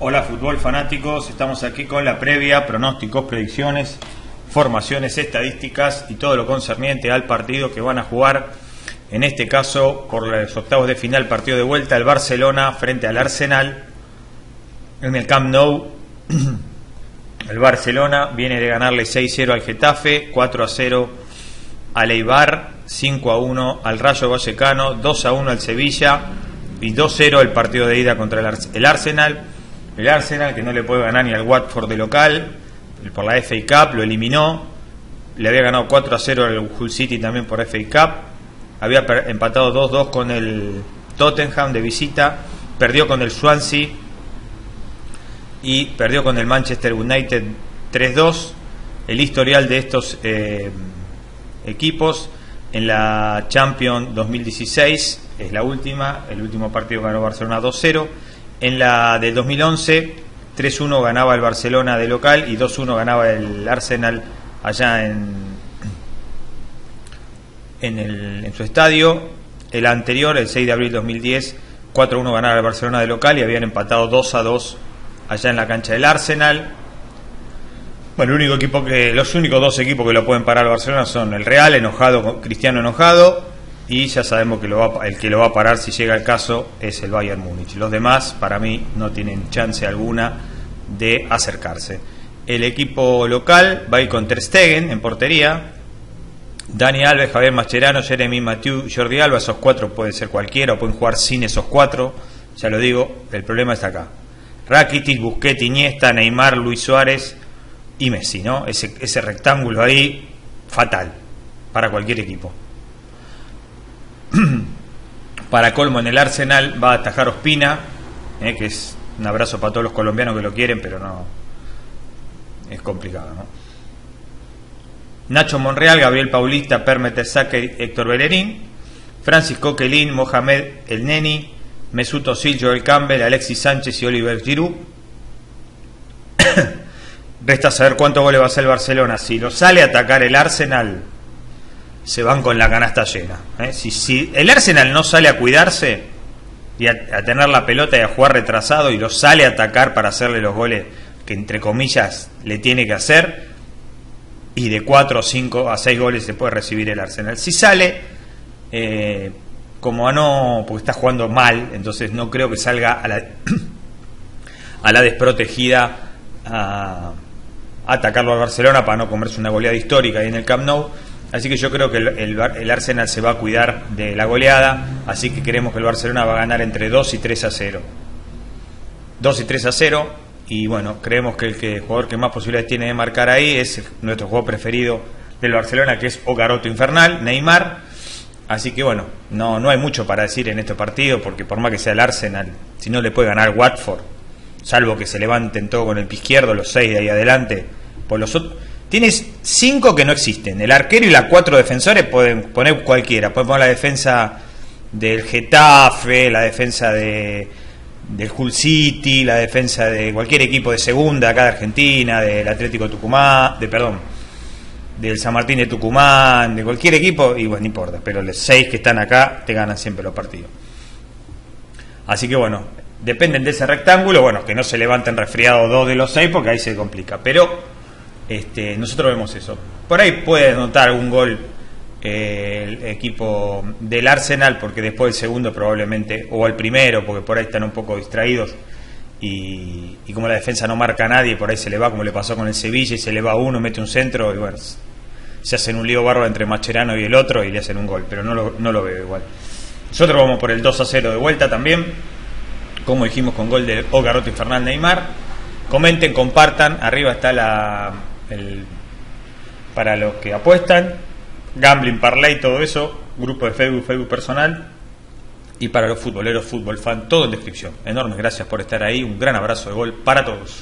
Hola fútbol fanáticos, estamos aquí con la previa, pronósticos, predicciones, formaciones, estadísticas y todo lo concerniente al partido que van a jugar, en este caso por los octavos de final, partido de vuelta, el Barcelona frente al Arsenal en el Camp Nou. El Barcelona viene de ganarle 6-0 al Getafe, 4-0 al Eibar, 5-1 al Rayo Vallecano, 2-1 al Sevilla y 2-0 el partido de ida contra el Arsenal. El Arsenal que no le puede ganar ni al Watford de local, por la FA Cup lo eliminó, le había ganado 4-0 al Hull City también por FA Cup, había empatado 2-2 con el Tottenham de visita, perdió con el Swansea. Y perdió con el Manchester United 3-2. El historial de estos eh, equipos en la Champions 2016 es la última, el último partido ganó Barcelona 2-0. En la del 2011, 3-1 ganaba el Barcelona de local y 2-1 ganaba el Arsenal allá en, en, el, en su estadio. El anterior, el 6 de abril 2010, 4-1 ganaba el Barcelona de local y habían empatado 2-2 allá en la cancha del Arsenal. Bueno, el único equipo que, los únicos dos equipos que lo pueden parar al Barcelona son el Real, enojado, Cristiano enojado, y ya sabemos que el que lo va a parar si llega el caso es el Bayern Múnich. Los demás, para mí, no tienen chance alguna de acercarse. El equipo local va a ir con Ter Stegen en portería, Dani Alves, Javier Mascherano, Jeremy Mathieu, Jordi Alba, esos cuatro puede ser cualquiera, o pueden jugar sin esos cuatro, ya lo digo, el problema está acá. Rakitic, Busquets, Iniesta, Neymar, Luis Suárez y Messi, ¿no? Ese, ese rectángulo ahí, fatal, para cualquier equipo. para colmo, en el Arsenal va a atajar Ospina, ¿eh? que es un abrazo para todos los colombianos que lo quieren, pero no, es complicado, ¿no? Nacho Monreal, Gabriel Paulista, Permeter Sacker, Héctor Bellerín, Francis Coquelin, Mohamed El Neni, Mesut Özil, Joel Campbell, Alexis Sánchez y Oliver Giroud. Resta saber cuánto goles va a hacer el Barcelona. Si lo sale a atacar el Arsenal, se van con la canasta llena. ¿eh? Si, si, el Arsenal no sale a cuidarse y a, tener la pelota y a jugar retrasado y lo sale a atacar para hacerle los goles que entre comillas le tiene que hacer, y de 4, 5 a 6 goles se puede recibir el Arsenal. Si sale, eh, como a no, porque está jugando mal, entonces no creo que salga a la, a la desprotegida a, a, atacarlo al Barcelona para no comerse una goleada histórica ahí en el Camp Nou. Así que yo creo que el, Arsenal se va a cuidar de la goleada, así que creemos que el Barcelona va a ganar entre 2 y 3 a 0. 2 y 3 a 0, y bueno, creemos que el, que el jugador que más posibilidades tiene de marcar ahí es nuestro jugador preferido del Barcelona, que es Ocaroto Infernal, Neymar Así que bueno, no, no hay mucho para decir en este partido, porque por más que sea el Arsenal, si no le puede ganar Watford, salvo que se levanten todo con el pie izquierdo, los seis de ahí adelante, por los otros. Tienes cinco que no existen. El arquero y las cuatro defensores pueden poner cualquiera. Pueden poner la defensa del Getafe, la defensa de, del Hull City, la defensa de cualquier equipo de segunda acá de Argentina, del Atlético Tucumán, de perdón, del San Martín de Tucumán, de cualquier equipo, y bueno, no importa, pero los seis que están acá te ganan siempre los partidos. Así que bueno, dependen de ese rectángulo, bueno, que no se levanten resfriados dos de los seis porque ahí se complica, pero este, nosotros vemos eso. Por ahí puede anotar un gol eh, el equipo del Arsenal, porque después el segundo probablemente, o el primero, porque por ahí están un poco distraídos. Y, como la defensa no marca a nadie, por ahí se le va como le pasó con el Sevilla y se le va uno, mete un centro y bueno, se hacen un lío barro entre Macherano y el otro y le hacen un gol, pero no lo, no lo veo igual. Nosotros vamos por el 2 a 0 de vuelta también, como dijimos con gol de Ogaroto y Fernán Neymar. Comenten, compartan, arriba está la el, para los que apuestan, Gambling Parlay, todo eso, grupo de Facebook, Facebook personal y para los futboleros, fútbol fan, todo en descripción. Enormes gracias por estar ahí, un gran abrazo de gol para todos.